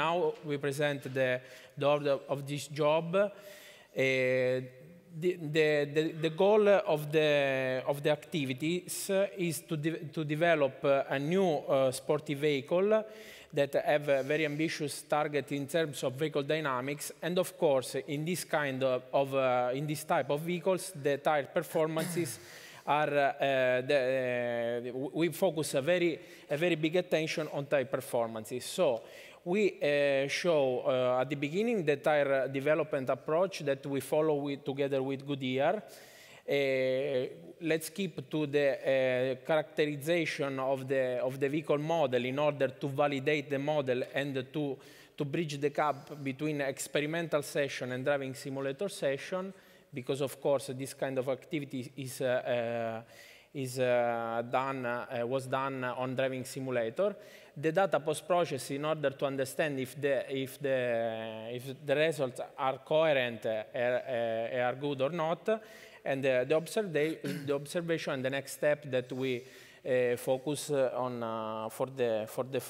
now we present the, the order of this job. Uh, the, the, the, goal of the, of the activities is to, de to develop a new uh, sporty vehicle that have a very ambitious target in terms of vehicle dynamics. And of course, in this kind of, of uh, in this type of vehicles, the tire performances are, uh, the, uh, we focus a very, a very big attention on tire performances. So we uh, show uh, at the beginning the tire development approach that we follow with, together with Goodyear. Uh, let's keep to the uh, characterization of the, of the vehicle model in order to validate the model and to, to bridge the gap between experimental session and driving simulator session, because of course this kind of activity is, uh, is done, was done on driving simulator the data post-process in order to understand if the, if the, if the results are coherent, uh, uh, are good or not, and uh, the, the observation and the next step that we uh, focus uh, on uh, for, the, for, the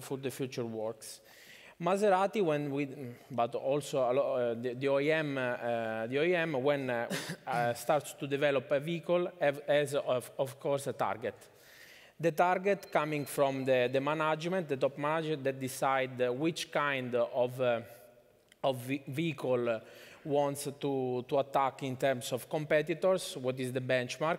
for the future works. Maserati, when we, but also the, the, OEM, the OEM, when starts to develop a vehicle, have, has of, of, course a target. The target coming from the, the management, the top management that decide which kind of, of vehicle wants to, to attack in terms of competitors, what is the benchmark,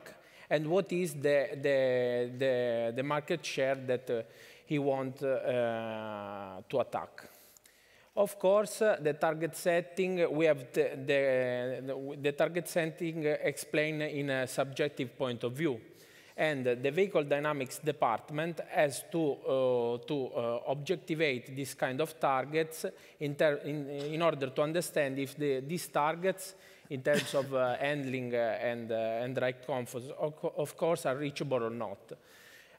and what is the, the, the, the market share that uh, he wants uh, to attack. Of course, uh, the target setting, we have the, the, the target setting explained in a subjective point of view and the vehicle dynamics department has to, uh, to uh, objectivate this kind of targets in, in, in, order to understand if the, these targets in terms of uh, handling and, and ride comfort, of course, are reachable or not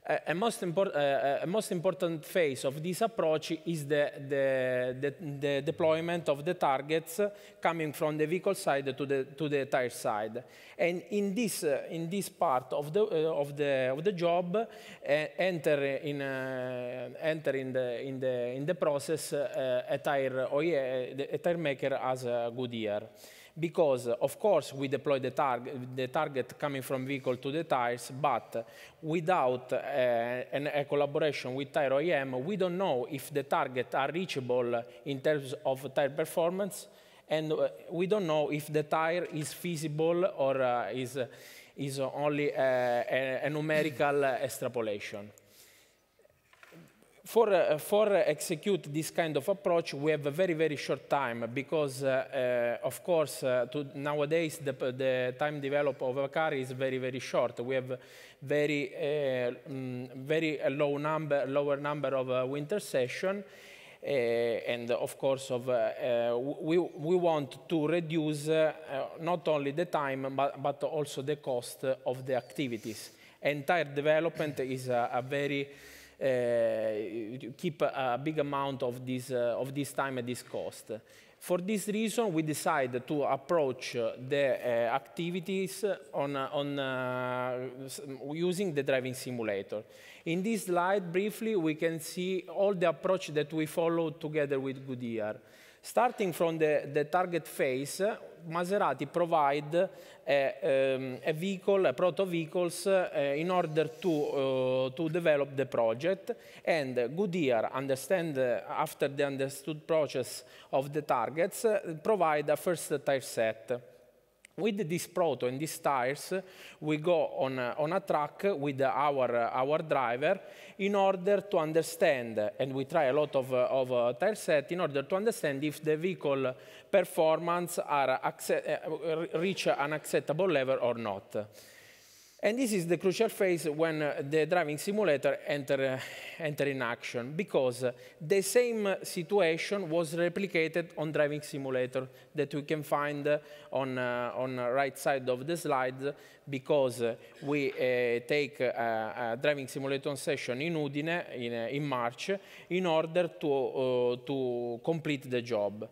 a, most, a most important phase of this approach is the, the, the, the, deployment of the targets coming from the vehicle side to the, to the tire side. And in this, uh, in this part of the, uh, of the, of the job, uh, enter, in, uh, enter in, the, in, the, in the process uh, a, tire, a tire maker as a Goodyear because, of course, we deploy the, target, the target coming from vehicle to the tires, but without uh, an, a collaboration with tire OEM, we don't know if the targets are reachable in terms of tire performance, and uh, we don't know if the tire is feasible or uh, is, is only a, a numerical extrapolation for, uh, for execute this kind of approach, we have a very, very short time because, uh, uh, of course, uh, nowadays the, the time develop of a car is very, very short. We have very, um, very low number, lower number of uh, winter session. Uh, and of course, of, we, we want to reduce not only the time, but, but also the cost of the activities. Entire development is a, a very uh, keep a big amount of this, uh, of this time at this cost. For this reason, we decided to approach the uh, activities on, on uh, using the driving simulator. In this slide, briefly, we can see all the approach that we followed together with Goodyear. Starting from the, the target phase, Maserati provide a, um, a vehicle, a proto vehicles, uh, in order to, uh, to develop the project. And Goodyear, understand uh, after the understood process of the targets, provide a first tire set. With this proto and these tires, we go on a, on a track with our, our driver in order to understand, and we try a lot of, of uh, tire set in order to understand if the vehicle performance are uh, reach an acceptable level or not. And this is the crucial phase when uh, the driving simulator enter, uh, enter in action, because the same situation was replicated on driving simulator that we can find on, uh, on the right side of the slide, because we uh, take a, a, driving simulator session in Udine in, uh, in March in order to, uh, to complete the job.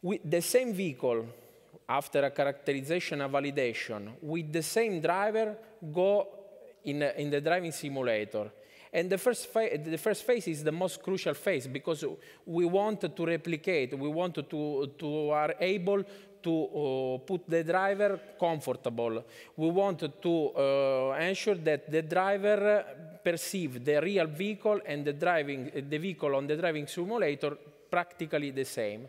We, the same vehicle after a characterization a validation with the same driver go in, in the driving simulator And the first, the first phase is the most crucial phase because we want to replicate, we want to, to are able to uh, put the driver comfortable. We want to uh, ensure that the driver perceive the real vehicle and the, driving, the vehicle on the driving simulator practically the same.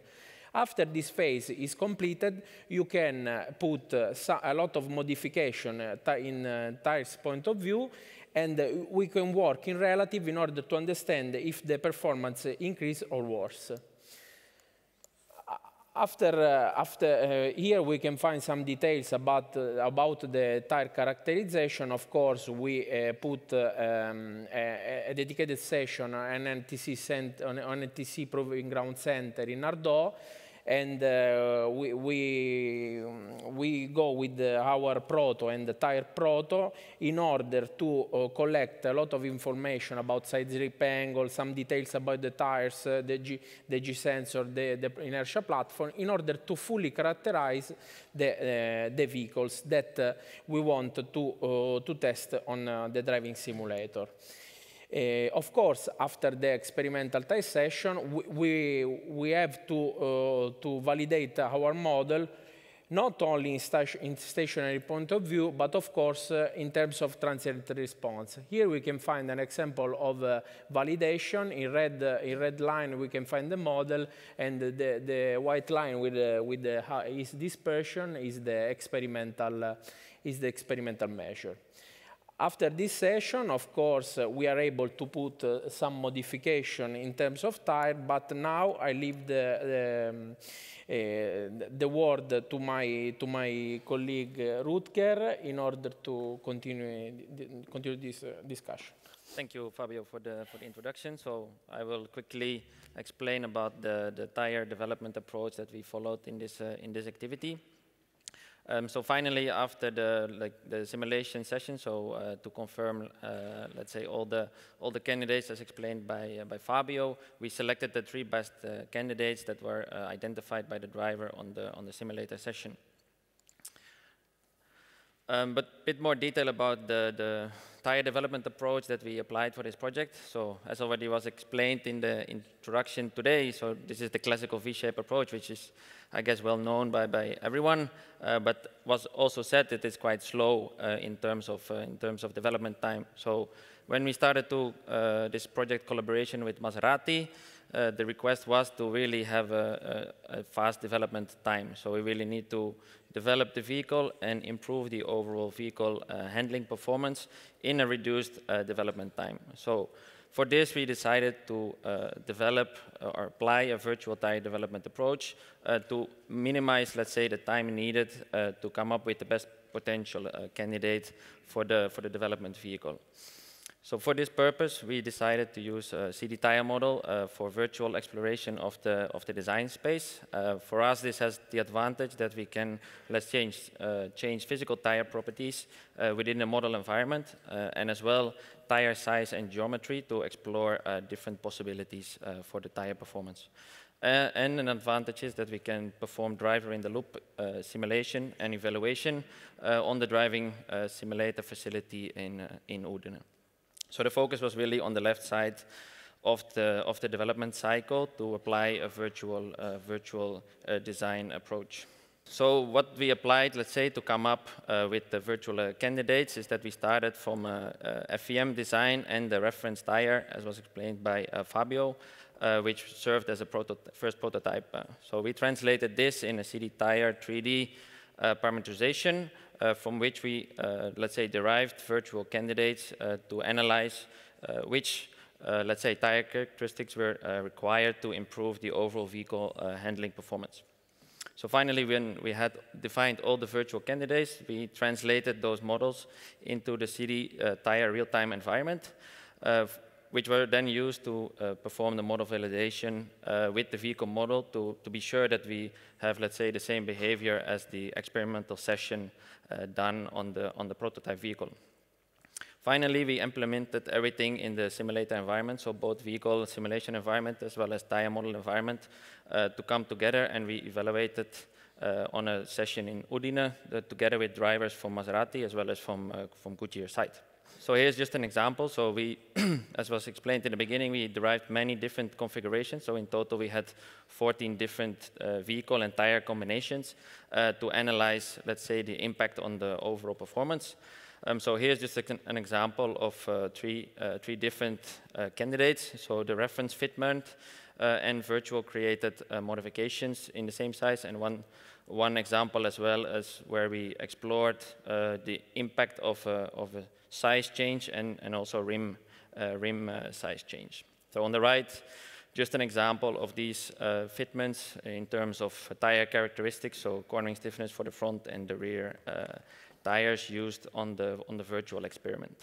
After this phase is completed, you can uh, put uh, a lot of modification uh, in uh, tires point of view, and uh, we can work in relative in order to understand if the performance increase or worse. After, uh, after uh, here we can find some details about, about the tire characterization. Of course, we put um, a, a, dedicated session on NTC, cent on NTC Proving Ground Center in Nardò and uh, we, we, we, go with our proto and the tire proto in order to uh, collect a lot of information about side slip angle, some details about the tires, uh, the, G, the G sensor, the, the, inertia platform, in order to fully characterize the, uh, the vehicles that uh, we want to, uh, to test on the driving simulator. Uh, of course, after the experimental test session, we, we, have to, uh, to validate our model not only in, station, in, stationary point of view, but of course uh, in terms of transient response. Here we can find an example of uh, validation. In red, uh, in red line we can find the model, and the, the white line with, with the is dispersion is the experimental, is the experimental measure. After this session, of course, uh, we are able to put uh, some modification in terms of tire, but now I leave the, um, uh, the word to my, to my colleague uh, Rutger in order to continue, continue this uh, discussion. Thank you, Fabio, for the, for the introduction. So I will quickly explain about the, the tire development approach that we followed in this, uh, in this activity. Um, so finally, after the like the simulation session, so uh, to confirm, uh, let's say all the all the candidates as explained by uh, by Fabio, we selected the three best uh, candidates that were uh, identified by the driver on the on the simulator session. Um, but a bit more detail about the, the tire development approach that we applied for this project. So as already was explained in the introduction today, so this is the classical V-shape approach, which is, I guess, well known by, by everyone, uh, but was also said that it's quite slow uh, in, terms of, uh, in terms of development time. So when we started to uh, this project collaboration with Maserati, uh, the request was to really have a, a, a, fast development time. So we really need to develop the vehicle and improve the overall vehicle uh, handling performance in a reduced uh, development time. So for this, we decided to uh, develop uh, or apply a virtual tire development approach uh, to minimize, let's say, the time needed to come up with the best potential candidate for the, for the development vehicle. So for this purpose, we decided to use a CDTire model uh, for virtual exploration of the, of the design space. Uh, for us, this has the advantage that we can, let's change, uh, change physical tire properties uh, within the model environment, uh, and as well tire size and geometry to explore uh, different possibilities for the tire performance. and an advantage is that we can perform driver in the loop simulation and evaluation on the driving simulator facility in, in Udine. So the focus was really on the left side of the, of the development cycle to apply a virtual, uh, virtual uh, design approach. So what we applied, let's say, to come up uh, with the virtual uh, candidates is that we started from a, a, FEM design and the reference tire, as was explained by uh, Fabio, uh, which served as a proto first prototype. so we translated this in a CDTire 3D parameterization uh, from which we, uh, let's say, derived virtual candidates uh, to analyze which, let's say, tire characteristics were required to improve the overall vehicle handling performance. So finally, when we had defined all the virtual candidates, we translated those models into the CD uh, tire real-time environment, uh, which were then used to uh, perform the model validation with the vehicle model to, to be sure that we have, let's say, the same behavior as the experimental session uh, done on the, on the prototype vehicle. Finally, we implemented everything in the simulator environment, so both vehicle simulation environment as well as tire model environment uh, to come together and we evaluated uh, on a session in Udine uh, together with drivers from Maserati as well as from, uh, from Goodyear site. So here's just an example. So we, as was explained in the beginning, we derived many different configurations. So in total, we had 14 different uh, vehicle and tire combinations uh, to analyze, let's say, the impact on the overall performance. Um, so here's just a, an example of uh, three, uh, three different uh, candidates. So the reference fitment and virtual created modifications in the same size and one one example as well as where we explored uh, the impact of of a size change and, and also rim, uh, rim uh, size change. So on the right, just an example of these uh, fitments in terms of tire characteristics, so cornering stiffness for the front and the rear uh, tires used on the, on the virtual experiment.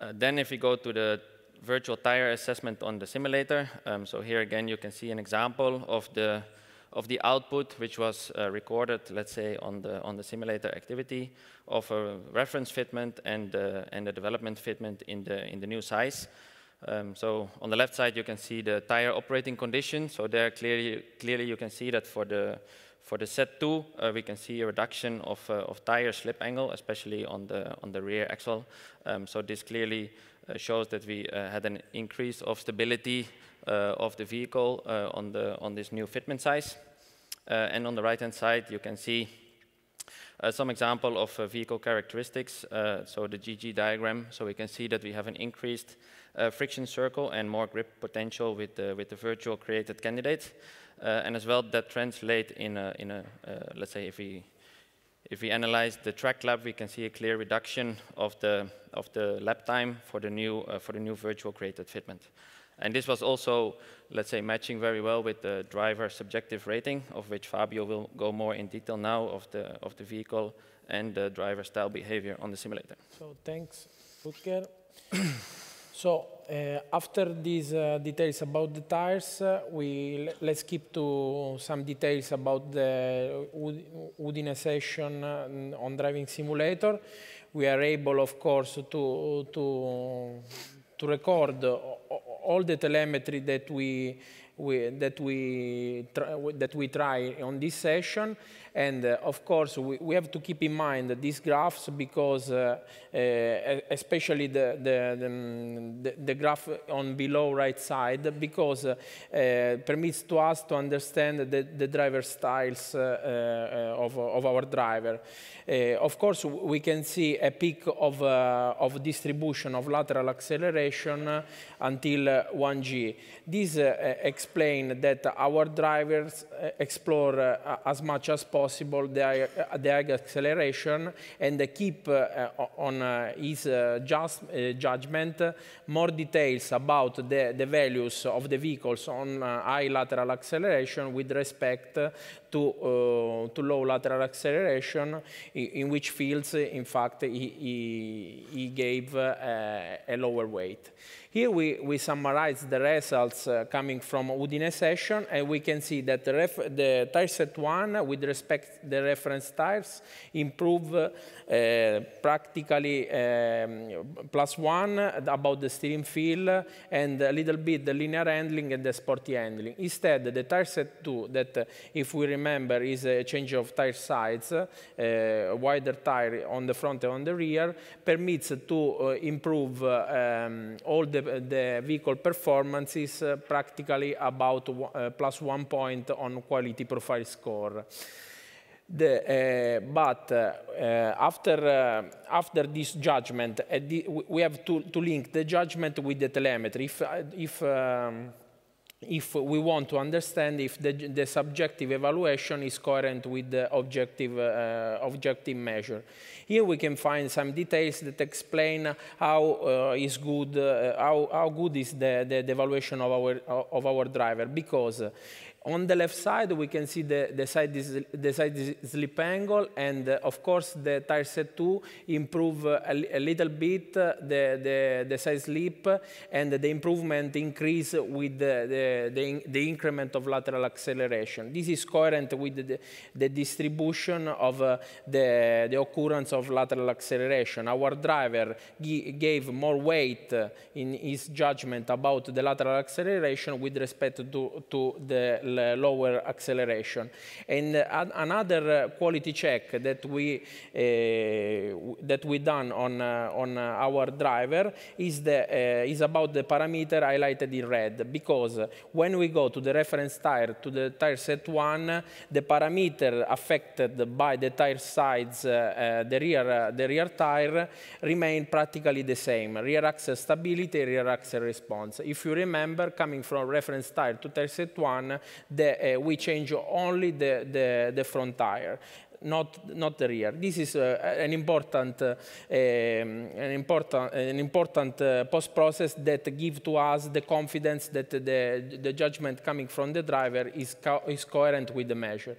Uh, then if we go to the virtual tire assessment on the simulator, um, so here again you can see an example of the of the output which was uh, recorded, let's say, on the, on the simulator activity of a reference fitment and, uh, and the development fitment in the, in the new size. Um, so on the left side, you can see the tire operating condition. So there clearly, clearly you can see that for the, for the Z2, uh, we can see a reduction of, uh, of tire slip angle, especially on the, on the rear axle. Um, so this clearly shows that we uh, had an increase of stability uh, of the vehicle uh, on, the, on this new fitment size. Uh, and on the right-hand side, you can see uh, some example of uh, vehicle characteristics, uh, so the GG diagram. So we can see that we have an increased friction circle and more grip potential with the, with the virtual created candidate. and as well, that translate in a, in a let's say if we if we analyze the track lap, we can see a clear reduction of the, of the lap time for the new, uh, for the new virtual created fitment. And this was also, let's say, matching very well with the driver subjective rating, of which Fabio will go more in detail now of the, of the vehicle and the driver style behavior on the simulator. So thanks, Rutger. So uh, after these uh, details about the tires, uh, we let's skip to some details about the uh, on driving simulator. We are able, of course, to to to record all the telemetry that we, we that we that we try on this session and uh, of course, we, we, have to keep in mind these graphs because uh, uh, especially the, the, mm, the, the, graph on below right side because uh, uh, permits to us to understand the, the driver styles uh, of, of our driver. of course, we can see a peak of, of distribution of lateral acceleration until 1G. This explains that our drivers explore as much as possible possible the acceleration and keep uh, on uh, his uh, just, judgment more details about the, the values of the vehicles on high lateral acceleration with respect to, to low lateral acceleration, in, which fields, in fact, he, he, he gave a lower weight. Here we, we summarize the results uh, coming from Udine session, and we can see that the, the tire set one, with respect the reference tires, improve uh, practically um, plus one about the steering feel and a little bit the linear handling and the sporty handling. Instead, the tire set two, that uh, if we remember is a change of tire uh, wider tire on the front and on the rear, permits to uh, improve um, all the the vehicle performance is uh, practically about uh, plus one point on quality profile score. The, uh, but uh, after, uh, after this judgment, uh, the, we have to, to link the judgment with the telemetry. If, if um, if we want to understand if the, the, subjective evaluation is coherent with the objective, uh, objective measure. Here we can find some details that explain how uh, is good, uh, how, how good is the, the, the, evaluation of our, of our driver, because on the left side, we can see the, the, side, the side slip angle, and uh, of course, the tire set 2 improve uh, a, a, little bit uh, the, the, the side slip, and the improvement increase with the, the, the, increment of lateral acceleration. This is coherent with the, distribution of the, the occurrence of lateral acceleration. Our driver gave more weight in his judgment about the lateral acceleration with respect to, to the handle uh, lower acceleration. And uh, another uh, quality check that we that we done on on our driver is the is about the parameter highlighted in red because when we go to the reference tire to the tire set one, the parameter affected by the tire sides, uh, the rear the rear tire remain practically the same. Rear axle stability, rear axle response. If you remember, coming from reference tire to tire set one, the, uh, we change only the, the, the front tire not, not the rear. This is uh, an important, uh, an important, an important uh, post-process that gives to us the confidence that the, the judgment coming from the driver is, co is coherent with the measure.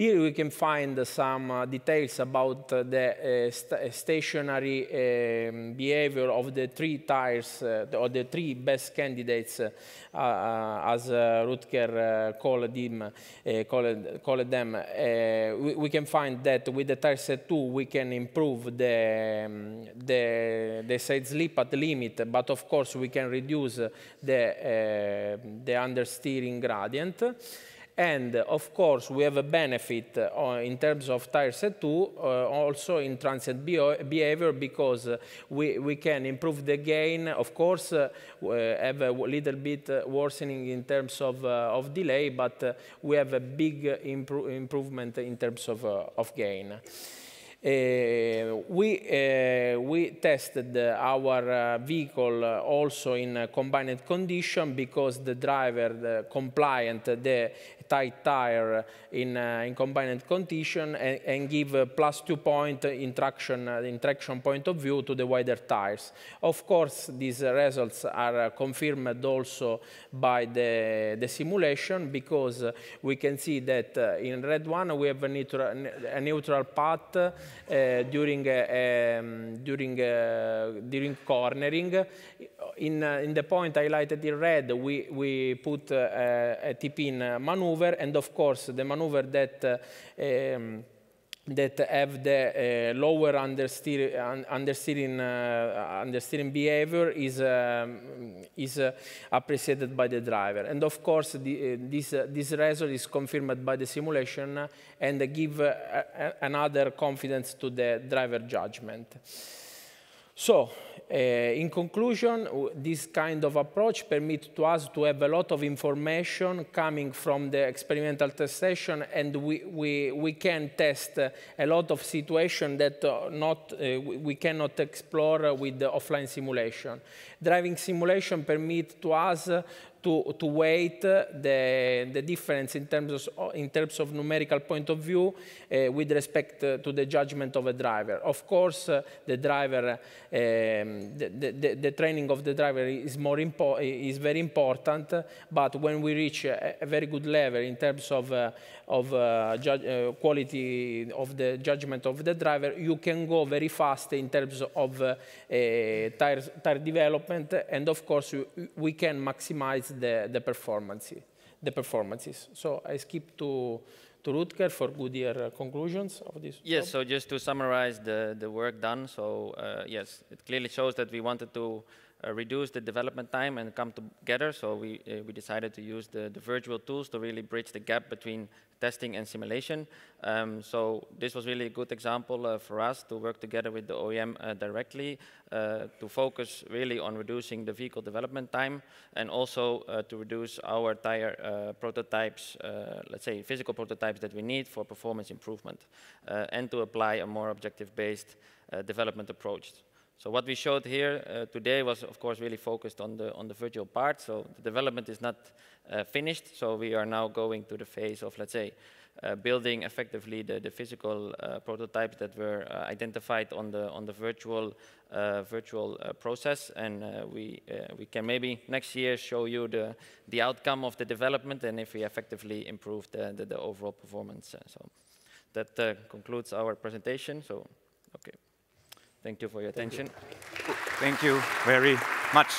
Here we can find some uh, details about uh, the uh, st stationary um, behavior of the three tires, or the three best candidates, as Rutger called, them, called, called them. We, we, can find that with the tire set 2, we can improve the, um, the, the side slip at the limit, but of course we can reduce the, the understeering gradient. And of course, we have a benefit uh, in terms of tire set 2, uh, also in transient behavior, because uh, we, we can improve the gain. Of course, uh, have a little bit worsening in terms of, uh, of delay, but uh, we have a big impro improvement in terms of, of gain. Uh, we, uh, we tested our uh, vehicle also in combined condition because the driver the compliant the tight tire in, uh, in combined condition and, and give plus two point in traction, uh, in traction point of view to the wider tires. Of course, these results are confirmed also by the, the simulation because we can see that in red one we have a neutral, a neutral path during, uh, um, during, uh, during cornering. In, in the point highlighted in red, we, we put a tip-in maneuver, and of course the maneuver that um, that have the uh, lower understeer, understeering, uh, understeering behavior is, um, is uh, appreciated by the driver. And of course, the, uh, this, uh, this result is confirmed by the simulation and give uh, another confidence to the driver judgment. So, uh, in conclusion, this kind of approach permits to us to have a lot of information coming from the experimental test session, and we, we, we can test a lot of situations that uh, not, uh, we cannot explore with the offline simulation. Driving simulation permits to us to, to weight the, the difference in terms, of, in terms of numerical point of view uh, with respect to the judgment of a driver. Of course, uh, the driver, um, the, the, training of the driver is, more is very important, but when we reach a, a very good level in terms of, uh, of uh, uh, quality of the judgment of the driver, you can go very fast in terms of tire, tire development, and of course, we can maximize the, the, performance, the performances. So I skip to, to Rutger for Goodyear conclusions of this. Yes, job. so just to summarize the, the work done. So uh, yes, it clearly shows that we wanted to uh, reduce the development time and come together. So we, uh, we decided to use the, the virtual tools to really bridge the gap between testing and simulation. Um, so this was really a good example uh, for us to work together with the OEM uh, directly uh, to focus really on reducing the vehicle development time and also uh, to reduce our tire prototypes, let's say physical prototypes that we need for performance improvement and to apply a more objective-based development approach. So what we showed here uh, today was, of course, really focused on the on the virtual part. So the development is not uh, finished. So we are now going to the phase of, let's say, uh, building effectively the, the physical uh, prototypes that were uh, identified on the on the virtual uh, virtual process, and we we can maybe next year show you the the outcome of the development and if we effectively improve the the, the overall performance. so that concludes our presentation. So okay. Thank you for your attention. Thank you very much.